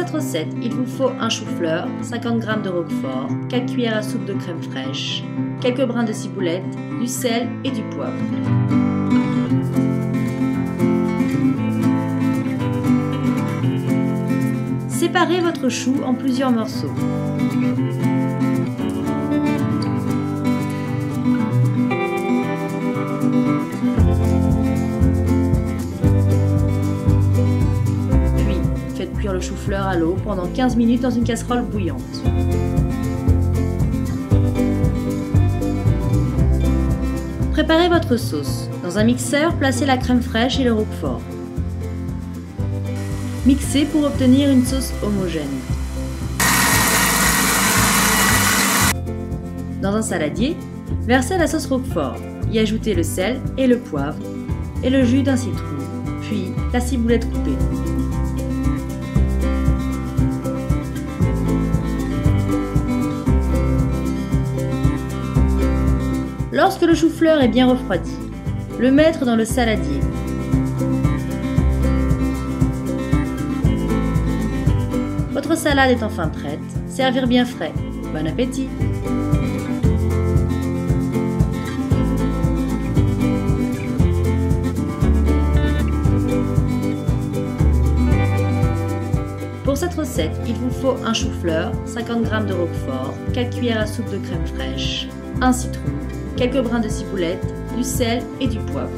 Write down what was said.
recette, il vous faut un chou-fleur, 50 g de roquefort, 4 cuillères à soupe de crème fraîche, quelques brins de ciboulette, du sel et du poivre. Séparez votre chou en plusieurs morceaux. Le chou-fleur à l'eau pendant 15 minutes dans une casserole bouillante. Préparez votre sauce. Dans un mixeur, placez la crème fraîche et le roquefort. Mixez pour obtenir une sauce homogène. Dans un saladier, versez la sauce roquefort, y ajoutez le sel et le poivre et le jus d'un citron, puis la ciboulette coupée. Lorsque le chou-fleur est bien refroidi, le mettre dans le saladier. Votre salade est enfin prête. Servir bien frais. Bon appétit Pour cette recette, il vous faut un chou-fleur, 50 g de roquefort, 4 cuillères à soupe de crème fraîche, un citron, quelques brins de ciboulette, du sel et du poivre.